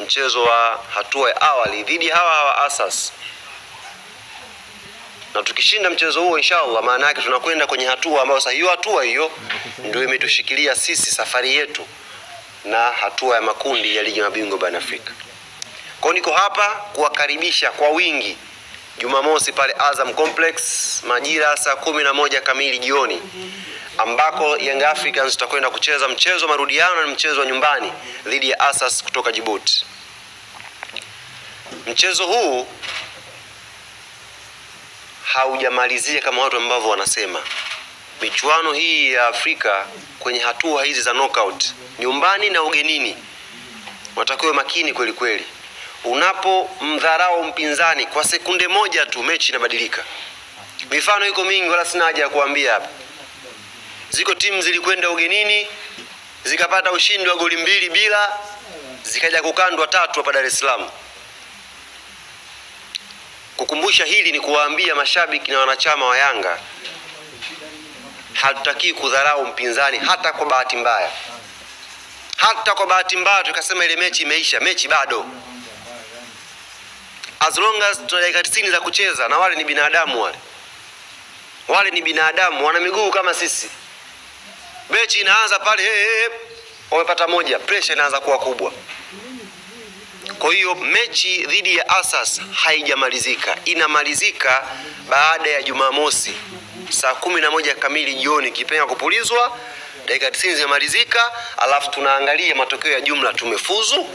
mchezo wa hatua ya awali dhidi hawa hawa Asas, na tukishinda mchezo huo inshallah, maana yake tunakwenda kwenye hatua ambayo sasa hiyo hatua hiyo ndio imetushikilia sisi safari yetu na hatua ya makundi ya ligi mabingwa barani Afrika. Kwa niko hapa kuwakaribisha kwa wingi Jumamosi pale Azam Complex majira saa kumi na moja kamili jioni ambako Young Africans tutakwenda kucheza mchezo marudiano na mchezo wa nyumbani dhidi ya Asas kutoka Djibouti. Mchezo huu haujamalizia kama watu ambavyo wanasema. Michuano hii ya Afrika kwenye hatua hizi za knockout, nyumbani na ugenini, watakiwa makini kweli kweli. Unapomdharau mpinzani kwa sekunde moja tu, mechi inabadilika. Mifano iko mingi, wala sina haja ya kuambia hapa. Ziko timu zilikwenda ugenini zikapata ushindi wa goli mbili bila, zikaja kukandwa tatu hapa Dar es Salaam. Kukumbusha hili ni kuwaambia mashabiki na wanachama wa Yanga, hatutakii kudharau mpinzani hata kwa bahati mbaya. Hata kwa bahati mbaya tukasema ile mechi imeisha, mechi bado. As long as tuna dakika 90 za kucheza, na wale ni binadamu, wale wale ni binadamu, wana miguu kama sisi. Mechi inaanza pale, hey, hey, wamepata moja, pressure inaanza kuwa kubwa. Kwa hiyo mechi dhidi ya Asas haijamalizika, inamalizika baada ya Jumamosi saa kumi na moja kamili jioni, kipenga kupulizwa, dakika 90 zimemalizika, alafu tunaangalia matokeo ya jumla, tumefuzu.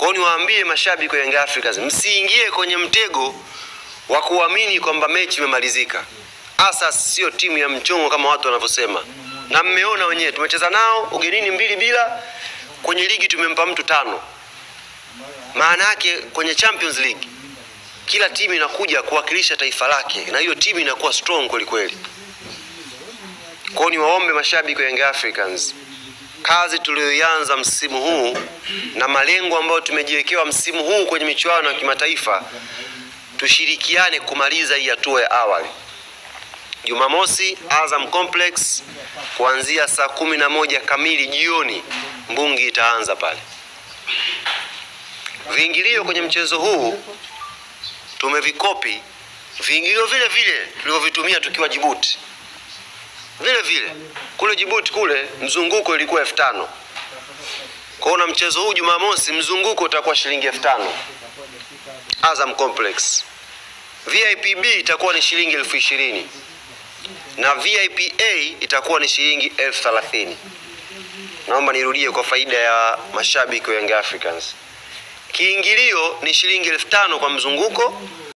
Kwa hiyo niwaambie mashabiki wa Young Africans, msiingie kwenye mtego wa kuamini kwamba mechi imemalizika. Asas sio timu ya mchongo kama watu wanavyosema, na mmeona wenyewe, tumecheza nao ugenini mbili bila, kwenye ligi tumempa mtu tano. Maana yake kwenye Champions League kila timu inakuja kuwakilisha taifa lake, na hiyo timu inakuwa strong kweli kweli. Kwa hiyo niwaombe mashabiki wa Young Africans, kazi tuliyoianza msimu huu na malengo ambayo tumejiwekewa msimu huu kwenye michuano ya kimataifa, tushirikiane kumaliza hii hatua ya awali. Jumamosi Azam Complex kuanzia saa kumi na moja kamili jioni, mbungi itaanza pale. Viingilio kwenye mchezo huu tumevikopi viingilio vile vile tulivyovitumia tukiwa Djibouti, vile vile kule Jibuti kule mzunguko ilikuwa elfu tano kwao, na mchezo huu Jumamosi mzunguko utakuwa shilingi elfu tano Azam Complex. VIP B itakuwa ni shilingi elfu ishirini na VIP A itakuwa ni shilingi elfu thelathini. Naomba nirudie kwa faida ya mashabiki wa Young Africans. Kiingilio ni shilingi elfu tano kwa mzunguko